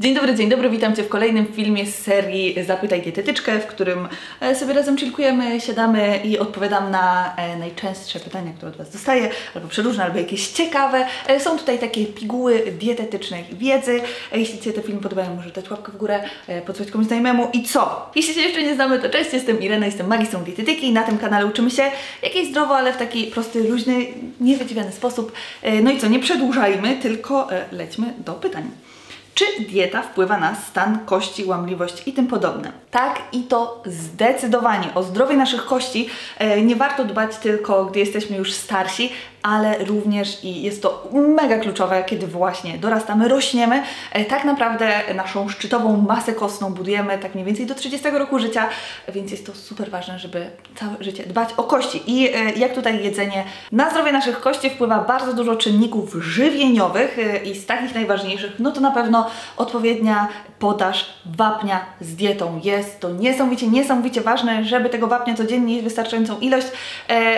Dzień dobry, dzień dobry, witam Cię w kolejnym filmie z serii Zapytaj Dietetyczkę, w którym e, sobie razem chillkujemy, siadamy i odpowiadam na e, najczęstsze pytania, które od Was dostaję, albo przeróżne, albo jakieś ciekawe. E, Są tutaj takie piguły dietetycznej wiedzy. Jeśli Ci się te filmy podobają, możesz dać łapkę w górę, podsuwać komuś znajomemu i co? Jeśli się jeszcze nie znamy, to cześć, jestem Irena, jestem magistrą dietetyki i na tym kanale uczymy się jakieś zdrowo, ale w taki prosty, luźny, niewydziwiany sposób. No i co, nie przedłużajmy, tylko lećmy do pytań. Czy dieta wpływa na stan kości, łamliwość i tym podobne? Tak i to zdecydowanie. O zdrowie naszych kości e, nie warto dbać tylko, gdy jesteśmy już starsi, ale również i jest to mega kluczowe, kiedy właśnie dorastamy, rośniemy. E, tak naprawdę naszą szczytową masę kostną budujemy tak mniej więcej do 30 roku życia, więc jest to super ważne, żeby całe życie dbać o kości. I e, jak tutaj jedzenie na zdrowie naszych kości wpływa bardzo dużo czynników żywieniowych e, i z takich najważniejszych, no to na pewno odpowiednia podaż wapnia z dietą. Jest to niesamowicie, niesamowicie ważne, żeby tego wapnia codziennie jeść wystarczającą ilość,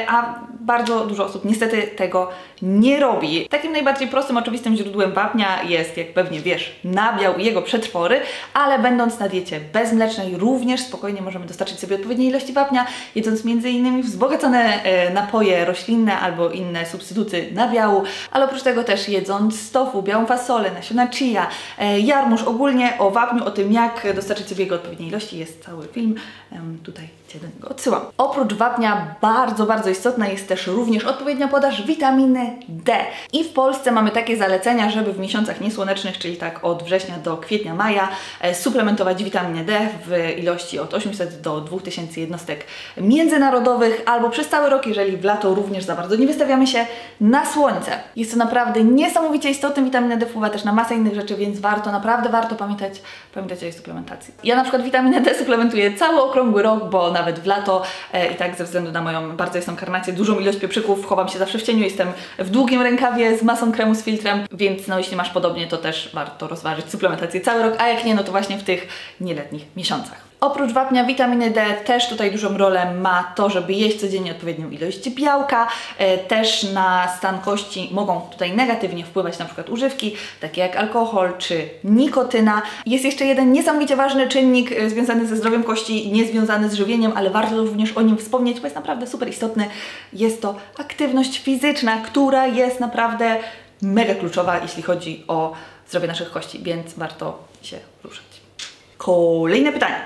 a bardzo dużo osób niestety tego nie robi. Takim najbardziej prostym, oczywistym źródłem wapnia jest, jak pewnie wiesz, nabiał i jego przetwory, ale będąc na diecie bezmlecznej również spokojnie możemy dostarczyć sobie odpowiedniej ilości wapnia, jedząc m.in. wzbogacone e, napoje roślinne albo inne substytuty nabiału, ale oprócz tego też jedząc tofu, białą fasolę, nasiona chia, e, jarmuż, ogólnie o wapniu, o tym jak dostarczyć sobie jego odpowiedniej ilości jest cały film, tutaj Cię do niego odsyłam. Oprócz wapnia bardzo, bardzo istotna jest też również odpowiednia podaż witaminy D. I w Polsce mamy takie zalecenia, żeby w miesiącach niesłonecznych, czyli tak od września do kwietnia, maja, e, suplementować witaminę D w ilości od 800 do 2000 jednostek międzynarodowych, albo przez cały rok, jeżeli w lato również za bardzo nie wystawiamy się na słońce. Jest to naprawdę niesamowicie istotne. Witamina D wpływa też na masę innych rzeczy, więc warto, naprawdę warto pamiętać, pamiętać o jej suplementacji. Ja na przykład witaminę D suplementuję cały okrągły rok, bo nawet w lato e, i tak ze względu na moją bardzo jasną karnację, dużą ilość pieprzyków, chowam się zawsze w cieniu, jestem w długim rękawie z masą kremu z filtrem, więc no jeśli masz podobnie, to też warto rozważyć suplementację cały rok, a jak nie, no to właśnie w tych nieletnich miesiącach. Oprócz wapnia witaminy D też tutaj dużą rolę ma to, żeby jeść codziennie odpowiednią ilość białka. E, też na stan kości mogą tutaj negatywnie wpływać na przykład używki, takie jak alkohol czy nikotyna. Jest jeszcze jeden niesamowicie ważny czynnik e, związany ze zdrowiem kości, nie związany z żywieniem, ale warto również o nim wspomnieć, bo jest naprawdę super istotny. Jest to aktywność fizyczna, która jest naprawdę mega kluczowa, jeśli chodzi o zdrowie naszych kości, więc warto się ruszać. Kolejne pytanie.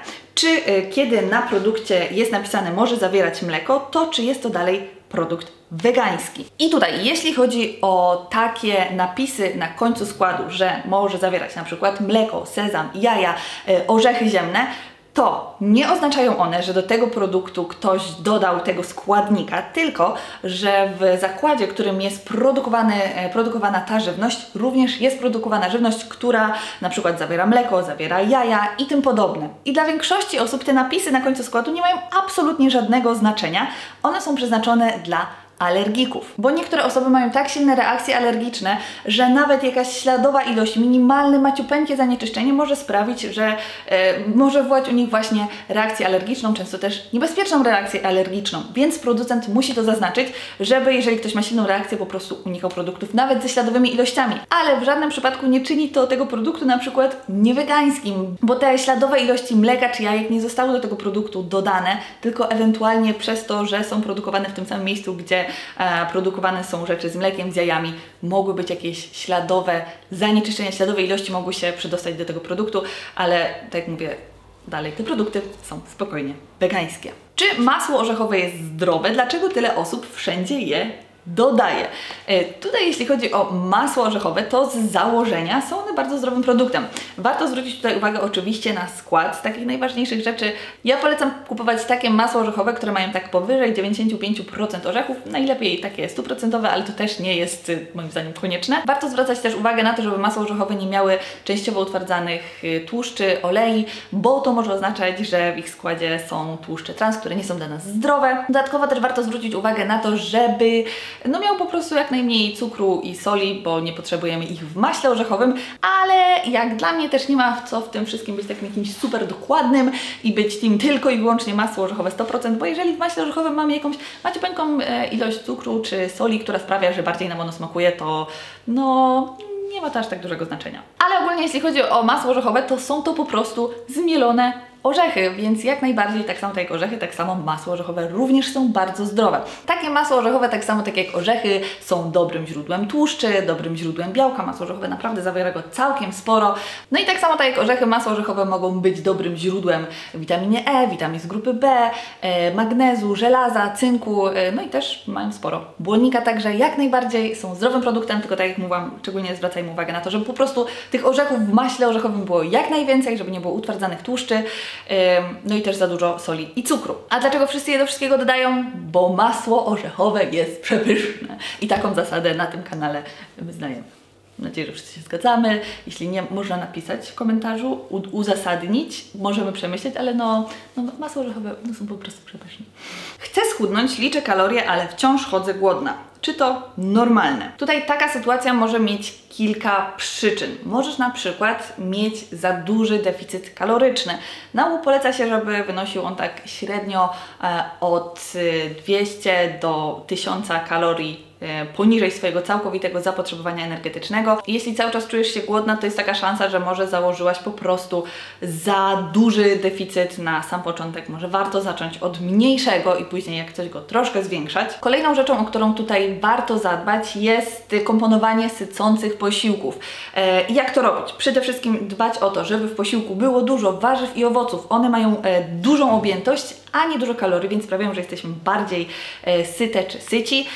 Czy y, kiedy na produkcie jest napisane może zawierać mleko, to czy jest to dalej produkt wegański? I tutaj, jeśli chodzi o takie napisy na końcu składu, że może zawierać na przykład mleko, sezam, jaja, y, orzechy ziemne, to nie oznaczają one, że do tego produktu ktoś dodał tego składnika, tylko że w zakładzie, w którym jest e, produkowana ta żywność, również jest produkowana żywność, która na przykład zawiera mleko, zawiera jaja i tym podobne. I dla większości osób te napisy na końcu składu nie mają absolutnie żadnego znaczenia. One są przeznaczone dla alergików. Bo niektóre osoby mają tak silne reakcje alergiczne, że nawet jakaś śladowa ilość, minimalne, maciupeńkie zanieczyszczenie może sprawić, że e, może wywołać u nich właśnie reakcję alergiczną, często też niebezpieczną reakcję alergiczną. Więc producent musi to zaznaczyć, żeby jeżeli ktoś ma silną reakcję, po prostu unikał produktów nawet ze śladowymi ilościami. Ale w żadnym przypadku nie czyni to tego produktu na przykład niewegańskim, bo te śladowe ilości mleka czy jajek nie zostały do tego produktu dodane, tylko ewentualnie przez to, że są produkowane w tym samym miejscu, gdzie produkowane są rzeczy z mlekiem, z jajami, mogły być jakieś śladowe zanieczyszczenia, śladowe ilości mogły się przedostać do tego produktu, ale tak jak mówię, dalej te produkty są spokojnie wegańskie. Czy masło orzechowe jest zdrowe? Dlaczego tyle osób wszędzie je dodaje. E, Tutaj jeśli chodzi o masło orzechowe, to z założenia są one bardzo zdrowym produktem. Warto zwrócić tutaj uwagę oczywiście na skład z takich najważniejszych rzeczy. Ja polecam kupować takie masło orzechowe, które mają tak powyżej 95% orzechów, najlepiej takie stuprocentowe, ale to też nie jest y, moim zdaniem konieczne. Warto zwracać też uwagę na to, żeby masło orzechowe nie miały częściowo utwardzanych y, tłuszczy, olei, bo to może oznaczać, że w ich składzie są tłuszcze trans, które nie są dla nas zdrowe. Dodatkowo też warto zwrócić uwagę na to, żeby no miał po prostu jak najmniej cukru i soli, bo nie potrzebujemy ich w maśle orzechowym, ale jak dla mnie też nie ma co w tym wszystkim być takim jakimś super dokładnym i być tym tylko i wyłącznie masło orzechowe 100%, bo jeżeli w maśle orzechowym mamy jakąś maciupeńką e, ilość cukru czy soli, która sprawia, że bardziej nam ono smakuje, to no nie ma to aż tak dużego znaczenia. Ale ogólnie ogólnie jeśli chodzi o masło orzechowe, to są to po prostu zmielone orzechy, więc jak najbardziej tak samo tak jak orzechy, tak samo masło orzechowe również są bardzo zdrowe. Takie masło orzechowe, tak samo tak jak orzechy, są dobrym źródłem tłuszczy, dobrym źródłem białka. Masło orzechowe naprawdę zawiera go całkiem sporo. No i tak samo tak jak orzechy, masło orzechowe mogą być dobrym źródłem witaminy E, witamin z grupy B, e, magnezu, żelaza, cynku, e, no i też mają sporo błonnika, także jak najbardziej są zdrowym produktem, tylko tak jak mówiłam, szczególnie zwracajmy uwagę na to, żeby po prostu tych orzechów w maśle orzechowym było jak najwięcej, żeby nie było utwardzanych tłuszczy, no i też za dużo soli i cukru. A dlaczego wszyscy je do wszystkiego dodają? Bo masło orzechowe jest przepyszne. I taką zasadę na tym kanale wyznajemy. Mam nadzieję, że wszyscy się zgadzamy. Jeśli nie, można napisać w komentarzu, uzasadnić, możemy przemyśleć, ale no, no masło orzechowe no, są po prostu przepyszne. Chcę schudnąć, liczę kalorie, ale wciąż chodzę głodna. Czy to normalne? Tutaj taka sytuacja może mieć kilka przyczyn. Możesz na przykład mieć za duży deficyt kaloryczny. Na ogół poleca się, żeby wynosił on tak średnio e, od 200 do 1000 kalorii poniżej swojego całkowitego zapotrzebowania energetycznego. Jeśli cały czas czujesz się głodna, to jest taka szansa, że może założyłaś po prostu za duży deficyt na sam początek. Może warto zacząć od mniejszego i później jak coś go troszkę zwiększać. Kolejną rzeczą, o którą tutaj warto zadbać jest komponowanie sycących posiłków. E, jak to robić? Przede wszystkim dbać o to, żeby w posiłku było dużo warzyw i owoców. One mają e, dużą objętość, a nie dużo kalorii, więc sprawiają, że jesteśmy bardziej syte czy syci.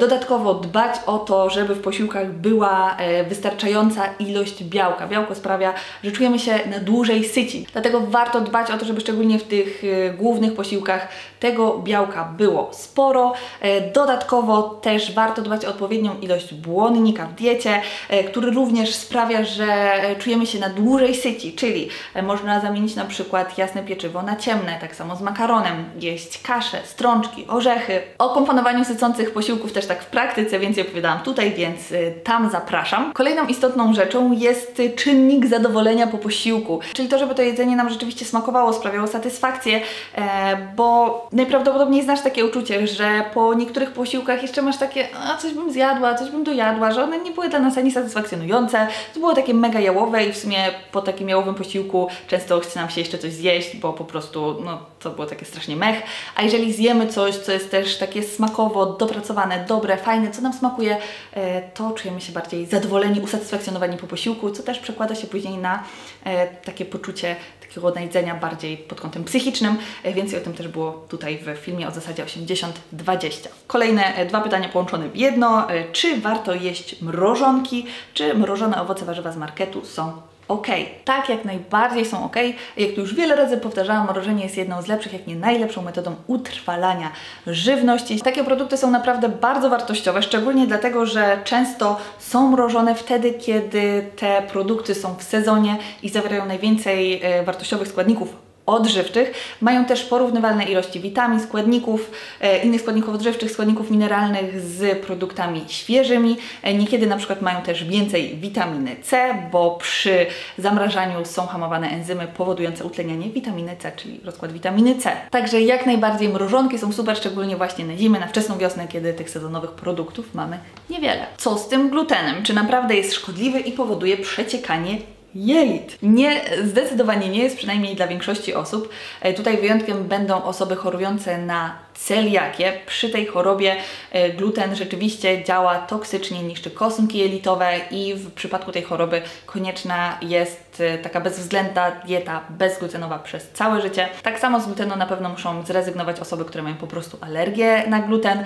Dodatkowo dodatkowo dbać o to, żeby w posiłkach była e, wystarczająca ilość białka. Białko sprawia, że czujemy się na dłużej syci. Dlatego warto dbać o to, żeby szczególnie w tych e, głównych posiłkach tego białka było sporo. E, dodatkowo też warto dbać o odpowiednią ilość błonnika w diecie, który również sprawia, że czujemy się na dłużej syci, czyli można zamienić na przykład jasne pieczywo na ciemne, tak samo z makaronem, jeść kaszę, strączki, orzechy. O komponowaniu sycących posiłków też tak w praktyce praktyce więcej opowiadałam tutaj, więc y, tam zapraszam. Kolejną istotną rzeczą jest czynnik zadowolenia po posiłku, czyli to, żeby to jedzenie nam rzeczywiście smakowało, sprawiało satysfakcję, e, bo najprawdopodobniej znasz takie uczucie, że po niektórych posiłkach jeszcze masz takie, a coś bym zjadła, coś bym dojadła, że one nie były dla nas ani satysfakcjonujące, to było takie mega jałowe i w sumie po takim jałowym posiłku często chce nam się jeszcze coś zjeść, bo po prostu, no, to było takie strasznie mech, a jeżeli zjemy coś, co jest też takie smakowo, dopracowane, dobre, fajne, co nam smakuje, e, to czujemy się bardziej zadowoleni, usatysfakcjonowani po posiłku, co też przekłada się później na e, takie poczucie takiego najedzenia bardziej pod kątem psychicznym. E, więcej o tym też było tutaj w filmie o zasadzie 80-20. Kolejne dwa pytania połączone w jedno. Czy warto jeść mrożonki, czy mrożone owoce warzywa z marketu są ok. Tak, jak najbardziej są ok. Jak tu już wiele razy powtarzałam, mrożenie jest jedną z lepszych, jak nie najlepszą metodą utrwalania żywności. Takie produkty są naprawdę bardzo wartościowe, szczególnie dlatego, że często są mrożone wtedy, kiedy te produkty są w sezonie i zawierają najwięcej e, wartościowych składników odżywczych. Mają też porównywalne ilości witamin, składników, e, innych składników odżywczych, składników mineralnych z produktami świeżymi. E, niekiedy na przykład mają też więcej witaminy C, bo przy zamrażaniu są hamowane enzymy powodujące utlenianie witaminy C, czyli rozkład witaminy C. Także jak najbardziej mrożonki są super, szczególnie właśnie na zimę, na wczesną wiosnę, kiedy tych sezonowych produktów mamy niewiele. Co z tym glutenem? Czy naprawdę jest szkodliwy i powoduje przeciekanie jelit. Nie, zdecydowanie nie jest, przynajmniej dla większości osób. E, tutaj wyjątkiem będą osoby chorujące na celiakię. Przy tej chorobie e, gluten rzeczywiście działa toksycznie, niszczy kosunki jelitowe i w przypadku tej choroby konieczna jest e, taka bezwzględna dieta bezglutenowa przez całe życie. Tak samo z glutenu na pewno muszą zrezygnować osoby, które mają po prostu alergię na gluten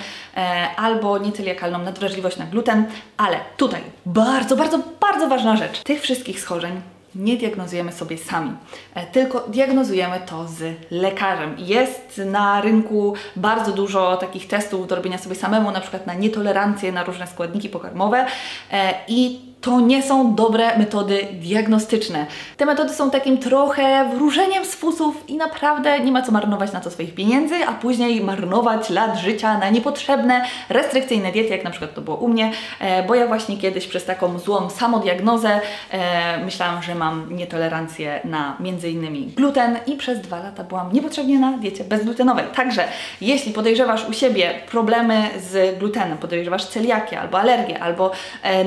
albo nieceliakalną nadwrażliwość na gluten, ale tutaj bardzo, bardzo, bardzo ważna rzecz. Tych wszystkich schorzeń nie diagnozujemy sobie sami, e, tylko diagnozujemy to z lekarzem. Jest na rynku bardzo dużo takich testów do robienia sobie samemu, na przykład na nietolerancję na różne składniki pokarmowe e, i to nie są dobre metody diagnostyczne. Te metody są takim trochę wróżeniem z fusów i naprawdę nie ma co marnować na to swoich pieniędzy, a później marnować lat życia na niepotrzebne, restrykcyjne diety, jak na przykład to było u mnie, e, bo ja właśnie kiedyś przez taką złą samodiagnozę e, myślałam, że mam nietolerancję na innymi gluten i przez dwa lata byłam niepotrzebnie na diecie bezglutenowej. Także jeśli podejrzewasz u siebie problemy z glutenem, podejrzewasz celiakię albo alergię, albo e,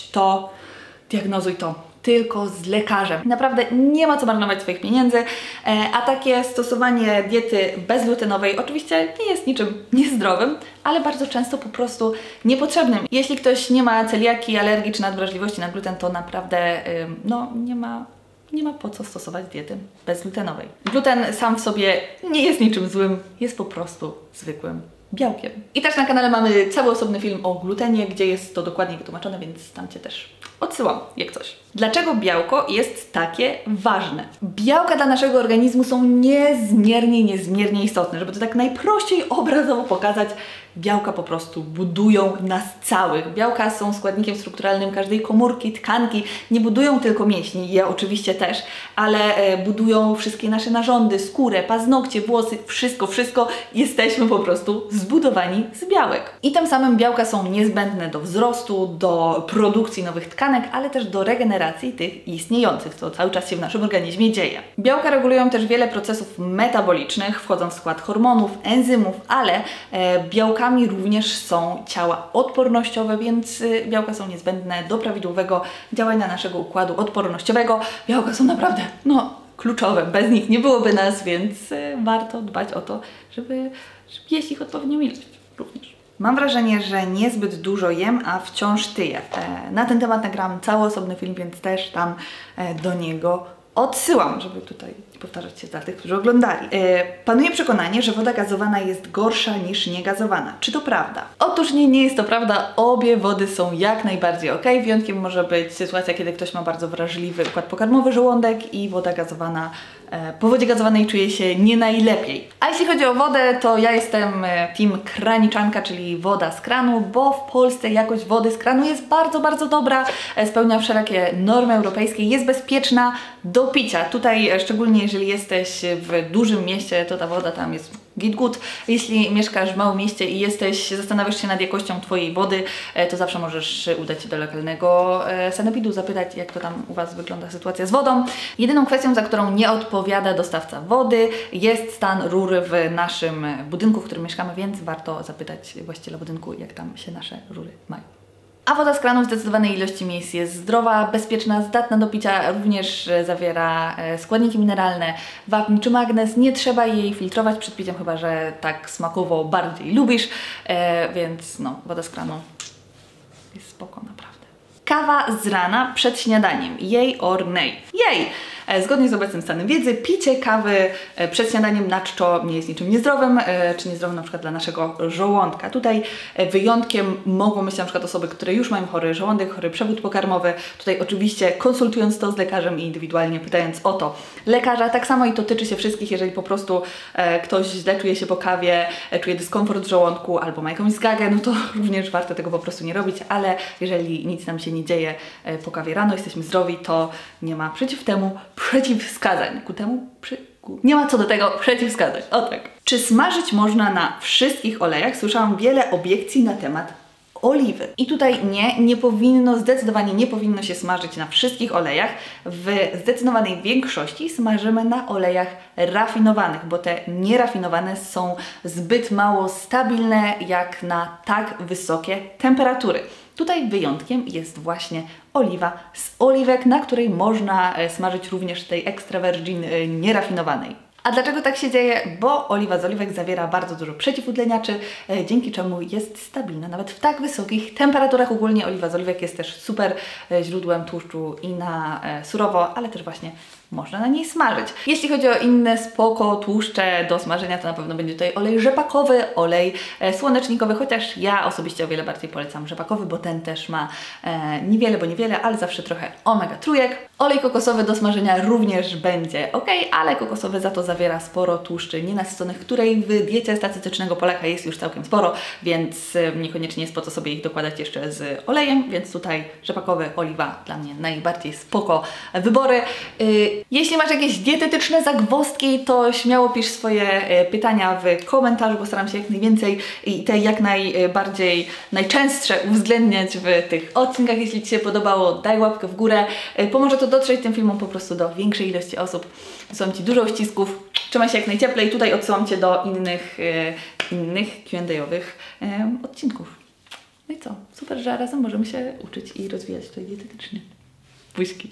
to diagnozuj to tylko z lekarzem. Naprawdę nie ma co marnować swoich pieniędzy, e, a takie stosowanie diety bezglutenowej oczywiście nie jest niczym niezdrowym, ale bardzo często po prostu niepotrzebnym. Jeśli ktoś nie ma celiaki, alergii czy nadwrażliwości na gluten, to naprawdę no, nie ma nie ma po co stosować diety bezglutenowej. Gluten sam w sobie nie jest niczym złym, jest po prostu zwykłym białkiem. I też na kanale mamy cały osobny film o glutenie, gdzie jest to dokładnie wytłumaczone, więc tam Cię też odsyłam, jak coś. Dlaczego białko jest takie ważne? Białka dla naszego organizmu są niezmiernie, niezmiernie istotne. Żeby to tak najprościej obrazowo pokazać, białka po prostu budują nas całych. Białka są składnikiem strukturalnym każdej komórki, tkanki. Nie budują tylko mięśni, ja oczywiście też, ale e, budują wszystkie nasze narządy, skórę, paznokcie, włosy, wszystko, wszystko. Jesteśmy po prostu zbudowani z białek. I tym samym białka są niezbędne do wzrostu, do produkcji nowych tkanek, ale też do regeneracji tych istniejących, co cały czas się w naszym organizmie dzieje. Białka regulują też wiele procesów metabolicznych, wchodzą w skład hormonów, enzymów, ale e, białka białkami również są ciała odpornościowe, więc y, białka są niezbędne do prawidłowego działania naszego układu odpornościowego. Białka są naprawdę, no, kluczowe. Bez nich nie byłoby nas, więc y, warto dbać o to, żeby, żeby jeść ich odpowiednią ilość również. Mam wrażenie, że niezbyt dużo jem, a wciąż tyję. E, na ten temat nagrałam cały osobny film, więc też tam e, do niego odsyłam, żeby tutaj powtarzać się dla tych, którzy oglądali. E, panuje przekonanie, że woda gazowana jest gorsza niż niegazowana. Czy to prawda? Otóż nie, nie jest to prawda. Obie wody są jak najbardziej ok. Wyjątkiem może być sytuacja, kiedy ktoś ma bardzo wrażliwy układ pokarmowy żołądek i woda gazowana e, po wodzie gazowanej czuje się nie najlepiej. A jeśli chodzi o wodę, to ja jestem e, team kraniczanka, czyli woda z kranu, bo w Polsce jakość wody z kranu jest bardzo, bardzo dobra, e, spełnia wszelakie normy europejskie, jest bezpieczna do picia. Tutaj szczególnie jeżeli jesteś w dużym mieście, to ta woda tam jest git good. Jeśli mieszkasz w małym mieście i jesteś, zastanawiasz się nad jakością Twojej wody, e, to zawsze możesz udać się do lokalnego e, sanepidu, zapytać jak to tam u Was wygląda sytuacja z wodą. Jedyną kwestią, za którą nie odpowiada dostawca wody jest stan rury w naszym budynku, w którym mieszkamy, więc warto zapytać właściciela budynku, jak tam się nasze rury mają. A woda z kranu w zdecydowanej ilości miejsc jest zdrowa, bezpieczna, zdatna do picia, również e, zawiera e, składniki mineralne, wapń czy magnez. Nie trzeba jej filtrować przed piciem, chyba że tak smakowo bardziej lubisz, e, więc no, woda z kranu jest spoko naprawdę. Kawa z rana przed śniadaniem. Jej or nej. Jej! E, zgodnie z obecnym stanem wiedzy, picie kawy e, przed śniadaniem na czczo nie jest niczym niezdrowym, e, czy niezdrowym na przykład dla naszego żołądka. Tutaj wyjątkiem mogą być na przykład osoby, które już mają chory żołądek, chory przewód pokarmowy. Tutaj oczywiście konsultując to z lekarzem i indywidualnie pytając o to lekarza. Tak samo i to tyczy się wszystkich, jeżeli po prostu ktoś źle czuje się po kawie, czuje dyskomfort w żołądku albo ma jakąś zgagę, no to również warto tego po prostu nie robić, ale jeżeli nic nam się nie dzieje po kawie rano, jesteśmy zdrowi, to nie ma przeciw temu przeciwwskazań. Ku temu przy, nie ma co do tego przeciwwskazań. O tak. Czy smażyć można na wszystkich olejach? Słyszałam wiele obiekcji na temat oliwy. I tutaj nie, nie powinno, zdecydowanie nie powinno się smażyć na wszystkich olejach. W zdecydowanej większości smażymy na olejach rafinowanych, bo te nierafinowane są zbyt mało stabilne jak na tak wysokie temperatury. Tutaj wyjątkiem jest właśnie oliwa z oliwek, na której można e, smażyć również tej extra virgin e, nierafinowanej. A dlaczego tak się dzieje? Bo oliwa z oliwek zawiera bardzo dużo przeciwutleniaczy, e, dzięki czemu jest stabilna nawet w tak wysokich temperaturach. Ogólnie oliwa z oliwek jest też super źródłem tłuszczu i na surowo, ale też właśnie można na niej smażyć. Jeśli chodzi o inne spoko tłuszcze do smażenia, to na pewno będzie tutaj olej rzepakowy, olej e, słonecznikowy, chociaż ja osobiście o wiele bardziej polecam rzepakowy, bo ten też ma e, niewiele, bo niewiele, ale zawsze trochę omega trójek. Olej kokosowy do smażenia również będzie ok, ale kokosowy za to zawiera sporo tłuszczy nienasyconych, której w diecie statystycznego Polaka jest już całkiem sporo, więc e, niekoniecznie jest po co sobie ich dokładać jeszcze z olejem, więc tutaj rzepakowy, oliwa dla mnie najbardziej spoko wybory. Y, jeśli masz jakieś dietetyczne zagwozdki, to śmiało pisz swoje e, pytania w komentarzu, bo staram się jak najwięcej i te jak najbardziej, najczęstsze uwzględniać w tych odcinkach. Jeśli Ci się podobało, daj łapkę w górę. E, pomoże to dotrzeć tym filmom po prostu do większej ilości osób. Wysyłam Ci dużo uścisków, trzymaj się jak najcieplej. Tutaj odsyłam Cię do innych, e, innych Q&A-owych odcinków. No i co? Super, że razem możemy się uczyć i rozwijać tutaj dietetycznie. Buźki.